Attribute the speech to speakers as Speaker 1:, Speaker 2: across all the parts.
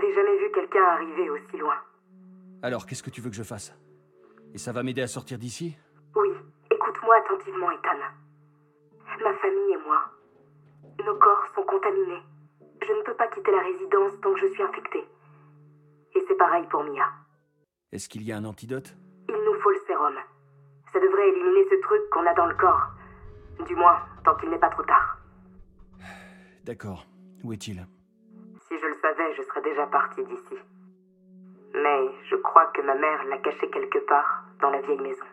Speaker 1: J'avais jamais vu quelqu'un arriver aussi loin.
Speaker 2: Alors, qu'est-ce que tu veux que je fasse? Et ça va m'aider à sortir d'ici?
Speaker 1: Oui, écoute-moi attentivement, Ethan. Ma famille et moi, nos corps sont contaminés. Je ne peux pas quitter la résidence tant que je suis infectée. Et c'est pareil pour Mia.
Speaker 2: Est-ce qu'il y a un antidote?
Speaker 1: Il nous faut le sérum. Ça devrait éliminer ce truc qu'on a dans le corps. Du moins, tant qu'il n'est pas trop tard.
Speaker 2: D'accord. Où est-il?
Speaker 1: Je serais déjà partie d'ici. Mais je crois que ma mère l'a caché quelque part dans la vieille maison.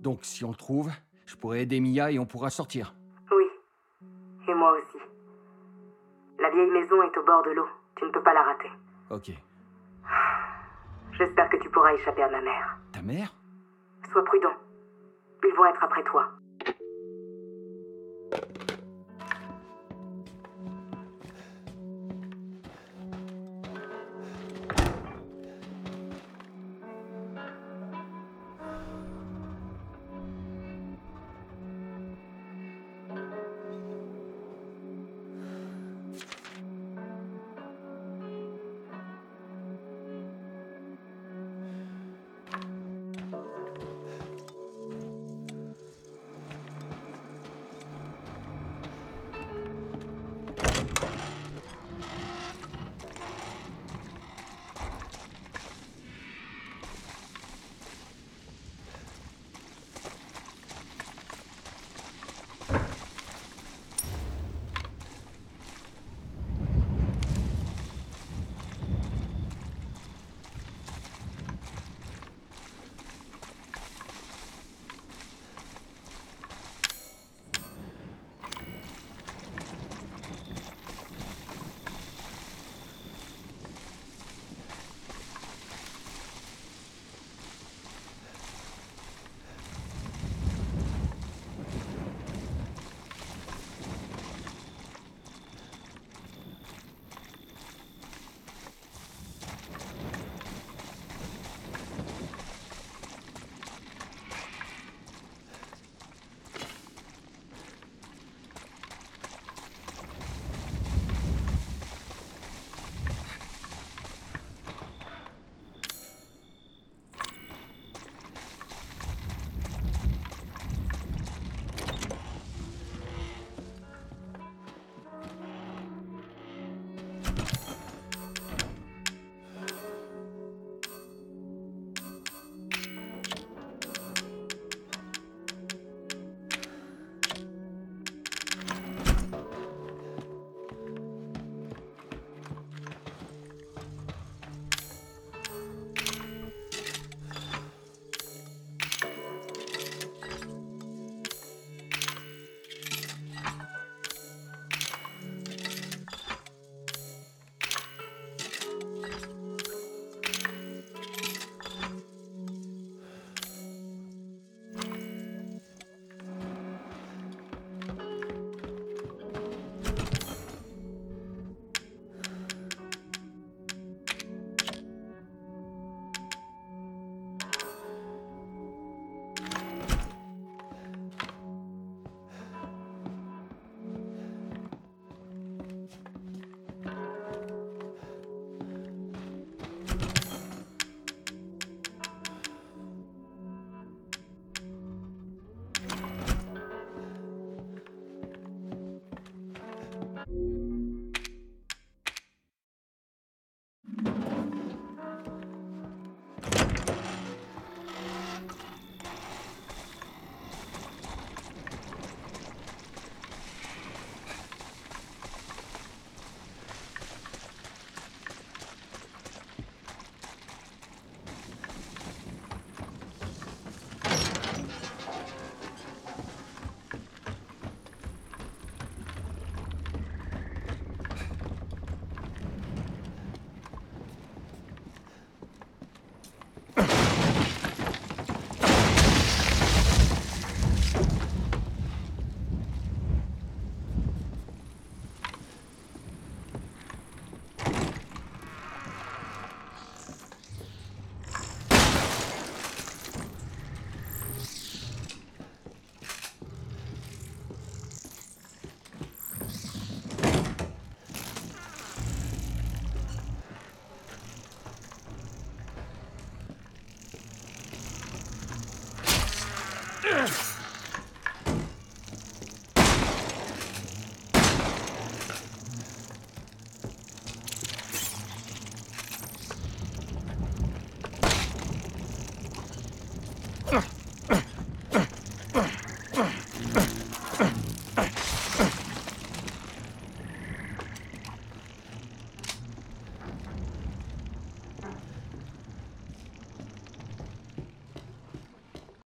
Speaker 2: Donc, si on le trouve, je pourrais aider Mia et on pourra sortir.
Speaker 1: Oui. Et moi aussi. La vieille maison est au bord de l'eau. Tu ne peux pas la rater.
Speaker 2: Ok.
Speaker 1: J'espère que tu pourras échapper à ma mère.
Speaker 2: Ta mère?
Speaker 1: Sois prudent. Ils vont être après toi.